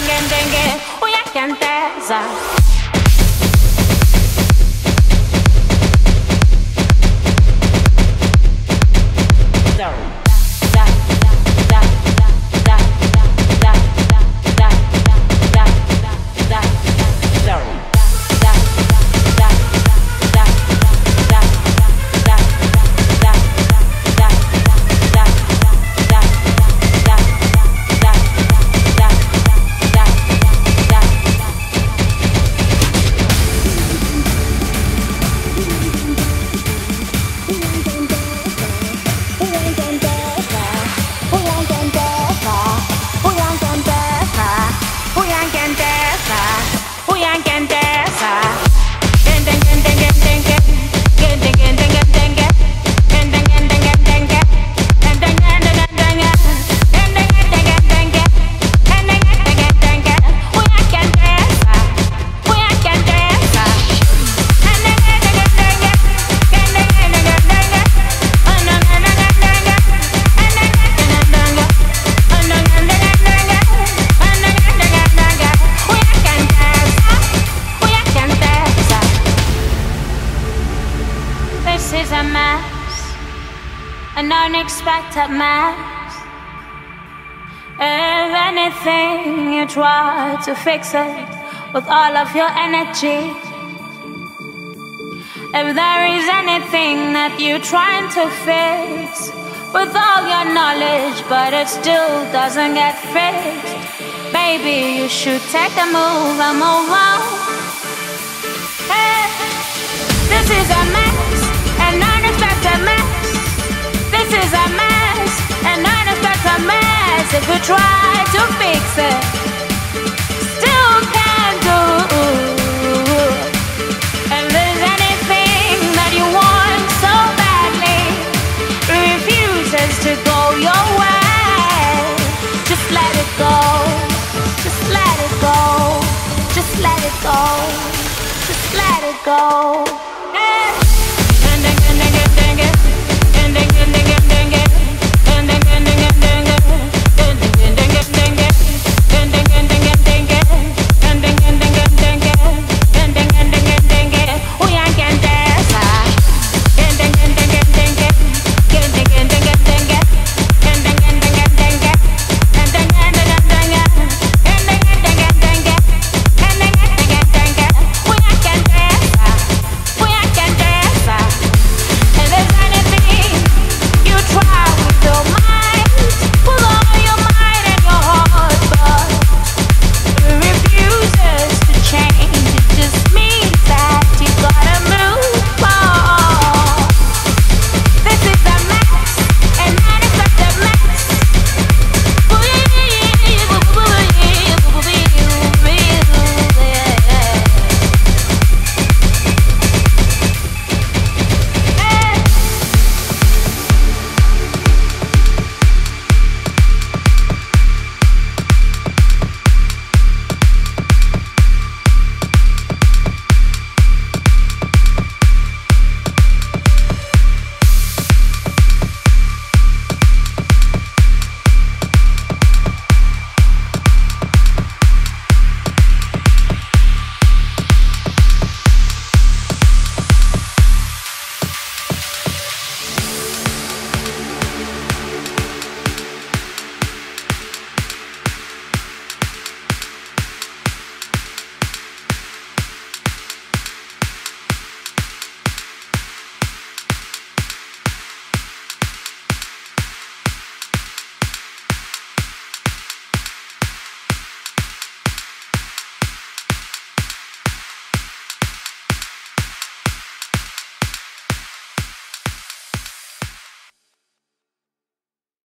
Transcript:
denge denge uyakenteza This an unexpected mess. If anything, you try to fix it with all of your energy. If there is anything that you're trying to fix with all your knowledge, but it still doesn't get fixed, baby, you should take the move and move on. Hey, this is a mess, This is a mess, an unexpected mess. If you try to fix it, still can't do. If there's anything that you want so badly, refuses to go your way, just let it go. Just let it go. Just let it go. Just let it go.